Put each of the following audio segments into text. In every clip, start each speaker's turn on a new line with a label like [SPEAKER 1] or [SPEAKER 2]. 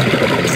[SPEAKER 1] Thank you.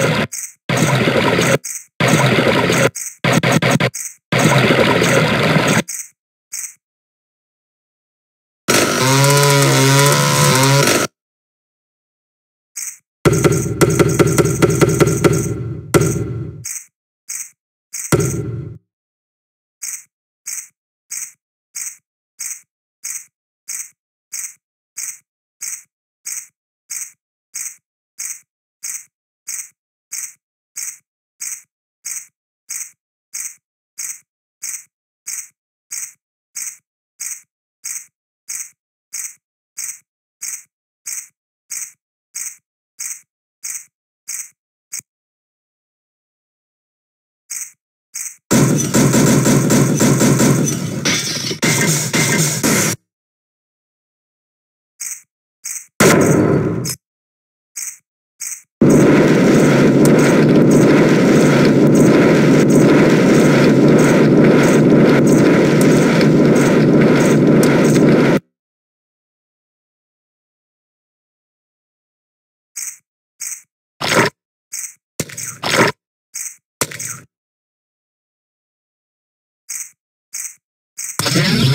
[SPEAKER 1] Again?